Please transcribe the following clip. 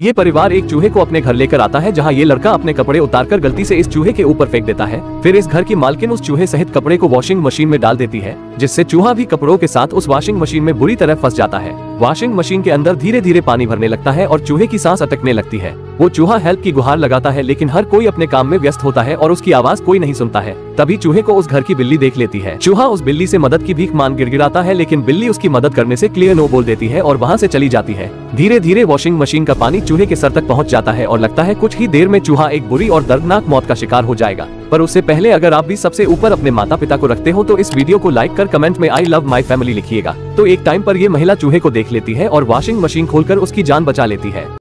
ये परिवार एक चूहे को अपने घर लेकर आता है, जहाँ ये लड़का अपने कपड़े उतारकर गलती से इस चूहे के ऊपर फेंक देता है। फिर इस घर की मालकिन उस चूहे सहित कपड़े को वॉशिंग मशीन में डाल देती है, जिससे चूहा भी कपड़ों के साथ उस वॉशिंग मशीन में बुरी तरह फंस जाता है। वॉशिंग मशीन के अंदर धीरे धीरे पानी भरने लगता है और चूहे की सांस अटकने लगती है। वो चूहा हेल्प की गुहार लगाता है, लेकिन हर कोई अपने काम में व्यस्त होता है और उसकी आवाज़ कोई नहीं सुनता है। तभी चूहे को उस घर की बिल्ली देख लेती है। चूहा उस बिल्ली से मदद की भीख मान गिड़गिड़ाता है, लेकिन बिल्ली उसकी मदद करने से क्लियर नो बोल देती है और वहाँ से चली जाती है। धीरे धीरे वॉशिंग मशीन का पानी चूहे के सर तक पहुँच जाता है और लगता है कुछ ही देर में चूहा एक बुरी और दर्दनाक मौत का शिकार हो जाएगा। पर उससे पहले अगर आप भी सबसे ऊपर अपने माता पिता को रखते हो तो इस वीडियो को लाइक कर कमेंट में आई लव माई फैमिली लिखिएगा। तो एक टाइम पर ये महिला चूहे को देख लेती है और वॉशिंग मशीन खोलकर उसकी जान बचा लेती है।